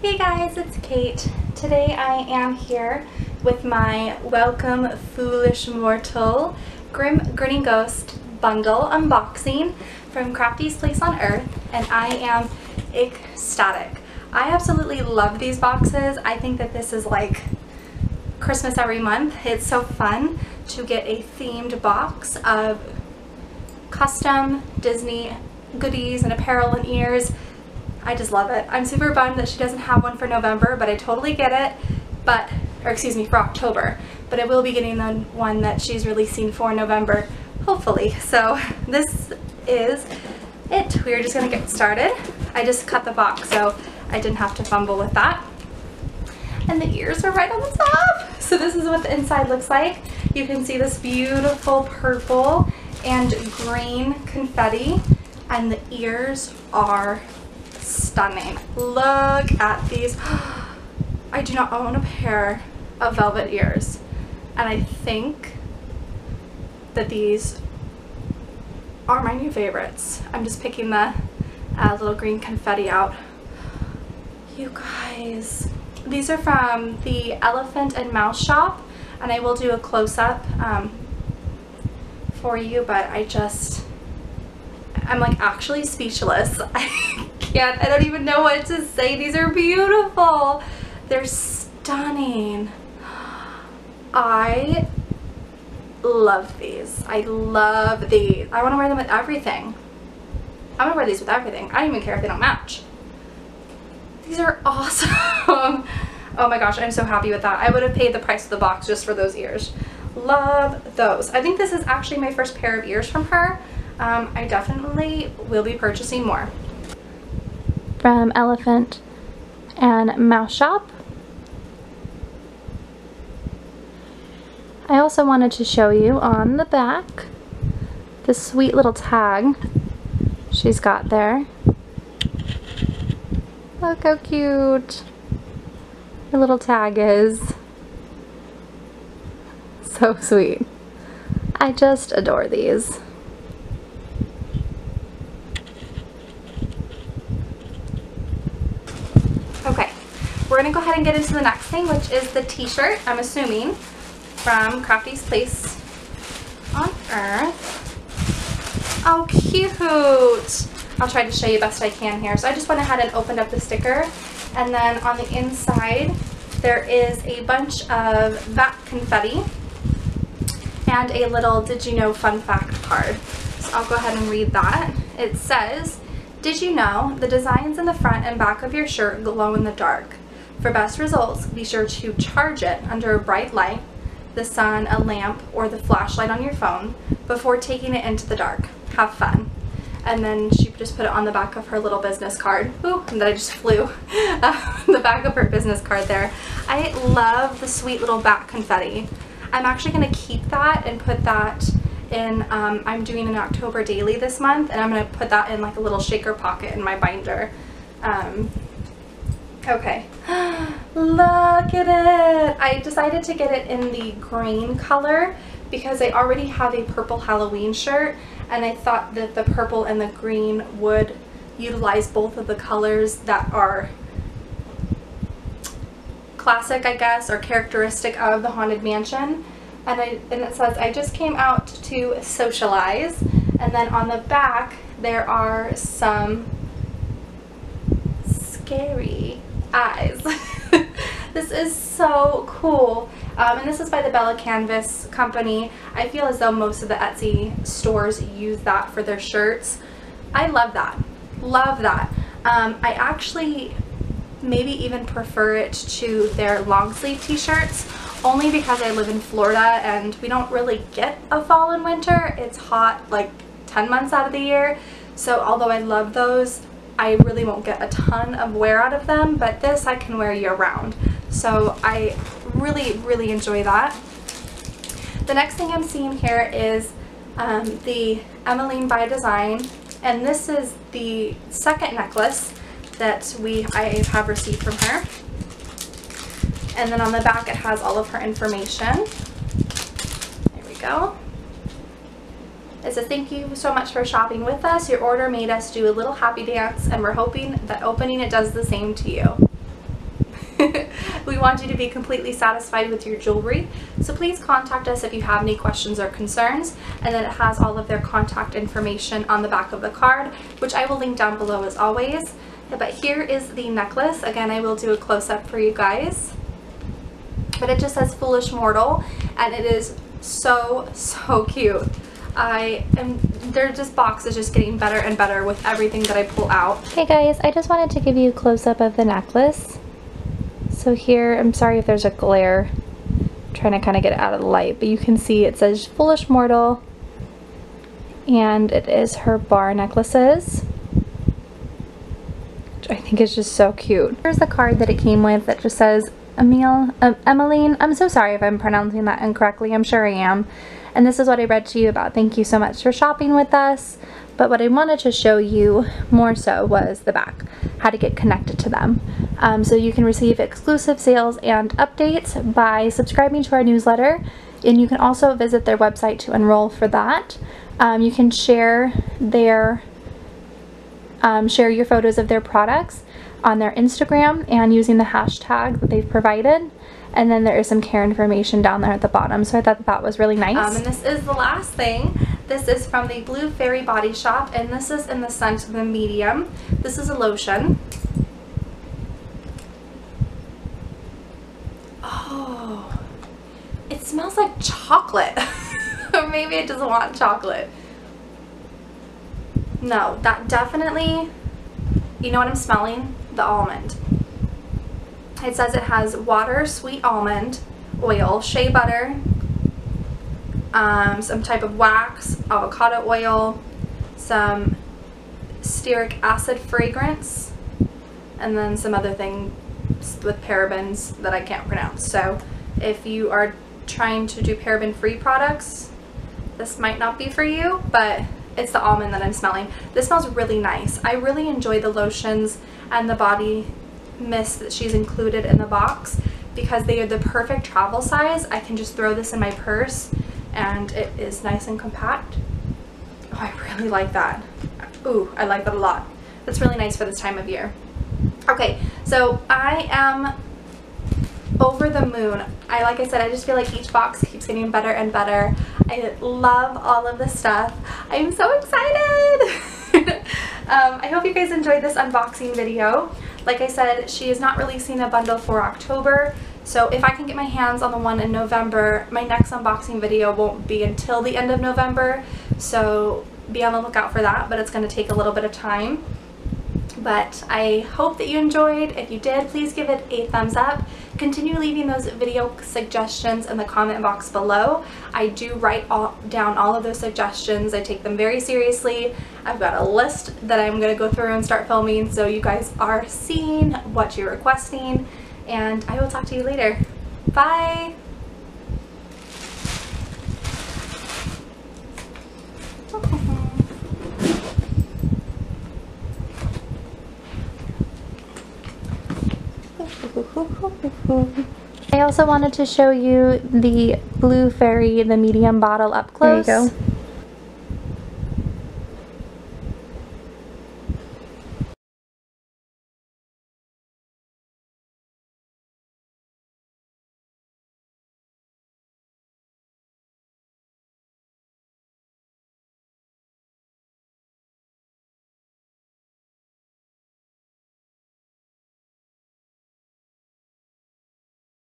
Hey guys, it's Kate. Today I am here with my Welcome Foolish Mortal Grim Grinning Ghost bundle unboxing from Craftiest Place on Earth and I am ecstatic. I absolutely love these boxes. I think that this is like Christmas every month. It's so fun to get a themed box of custom Disney goodies and apparel and ears I just love it. I'm super bummed that she doesn't have one for November, but I totally get it. But, or excuse me, for October. But I will be getting the one that she's releasing for November, hopefully. So this is it. We're just gonna get started. I just cut the box, so I didn't have to fumble with that. And the ears are right on the top. So this is what the inside looks like. You can see this beautiful purple and green confetti and the ears are stunning. Look at these. I do not own a pair of velvet ears. And I think that these are my new favorites. I'm just picking the uh, little green confetti out. You guys, these are from the Elephant and Mouse Shop. And I will do a close-up um, for you, but I just, I'm like actually speechless. can't. I don't even know what to say. These are beautiful. They're stunning. I love these. I love these. I want to wear them with everything. I'm going to wear these with everything. I don't even care if they don't match. These are awesome. oh my gosh, I'm so happy with that. I would have paid the price of the box just for those ears. Love those. I think this is actually my first pair of ears from her. Um, I definitely will be purchasing more from Elephant and Mouse Shop. I also wanted to show you on the back the sweet little tag she's got there. Look how cute her little tag is. So sweet. I just adore these. we're gonna go ahead and get into the next thing, which is the t-shirt, I'm assuming, from Craftiest Place on Earth. Oh, cute. I'll try to show you best I can here. So I just went ahead and opened up the sticker. And then on the inside, there is a bunch of VAT confetti and a little did you know fun fact card. So I'll go ahead and read that. It says, did you know the designs in the front and back of your shirt glow in the dark? For best results, be sure to charge it under a bright light, the sun, a lamp, or the flashlight on your phone before taking it into the dark. Have fun. And then she just put it on the back of her little business card. Ooh, and then I just flew. Uh, the back of her business card there. I love the sweet little bat confetti. I'm actually going to keep that and put that in, um, I'm doing an October daily this month, and I'm going to put that in like a little shaker pocket in my binder. Um, Okay. Look at it. I decided to get it in the green color because I already have a purple Halloween shirt and I thought that the purple and the green would utilize both of the colors that are classic, I guess, or characteristic of the Haunted Mansion. And, I, and it says, I just came out to socialize. And then on the back, there are some scary eyes. this is so cool. Um, and this is by the Bella Canvas company. I feel as though most of the Etsy stores use that for their shirts. I love that. Love that. Um, I actually maybe even prefer it to their long sleeve t-shirts only because I live in Florida and we don't really get a fall and winter. It's hot like 10 months out of the year. So although I love those, I really won't get a ton of wear out of them, but this I can wear year round. So I really, really enjoy that. The next thing I'm seeing here is um, the Emmeline by Design, and this is the second necklace that we I have received from her. And then on the back it has all of her information. There we go. Says, thank you so much for shopping with us. Your order made us do a little happy dance and we're hoping that opening it does the same to you. we want you to be completely satisfied with your jewelry. So please contact us if you have any questions or concerns. And then it has all of their contact information on the back of the card, which I will link down below as always. But here is the necklace. Again, I will do a close-up for you guys. But it just says Foolish Mortal, and it is so, so cute. I am, their just box is just getting better and better with everything that I pull out. Hey guys, I just wanted to give you a close-up of the necklace. So here, I'm sorry if there's a glare. I'm trying to kind of get it out of the light, but you can see it says Foolish Mortal, and it is her bar necklaces. Which I think is just so cute. Here's the card that it came with that just says Emile, uh, Emmeline. I'm so sorry if I'm pronouncing that incorrectly. I'm sure I am. And this is what I read to you about. Thank you so much for shopping with us. But what I wanted to show you more so was the back, how to get connected to them. Um, so you can receive exclusive sales and updates by subscribing to our newsletter. And you can also visit their website to enroll for that. Um, you can share their um, share your photos of their products on their Instagram and using the hashtag that they've provided. And then there is some care information down there at the bottom. So I thought that, was really nice. Um, and this is the last thing. This is from the Blue Fairy Body Shop. And this is in the scent of the medium. This is a lotion. Oh, it smells like chocolate. maybe it doesn't want chocolate. No, that definitely, you know what I'm smelling? The almond. It says it has water, sweet almond, oil, shea butter, um, some type of wax, avocado oil, some stearic acid fragrance, and then some other things with parabens that I can't pronounce. So if you are trying to do paraben free products, this might not be for you, but it's the almond that I'm smelling. This smells really nice. I really enjoy the lotions and the body mist that she's included in the box because they are the perfect travel size. I can just throw this in my purse and it is nice and compact. Oh, I really like that. Ooh, I like that a lot. That's really nice for this time of year. Okay, so I am over the moon. I like I said, I just feel like each box keeps getting better and better. I love all of the stuff. I'm so excited! um, I hope you guys enjoyed this unboxing video. Like I said, she is not releasing a bundle for October, so if I can get my hands on the one in November, my next unboxing video won't be until the end of November, so be on the lookout for that, but it's going to take a little bit of time. But I hope that you enjoyed. If you did, please give it a thumbs up. Continue leaving those video suggestions in the comment box below. I do write all, down all of those suggestions. I take them very seriously. I've got a list that I'm going to go through and start filming so you guys are seeing what you're requesting. And I will talk to you later. Bye! I also wanted to show you the Blue Fairy, the medium bottle up close. There you go.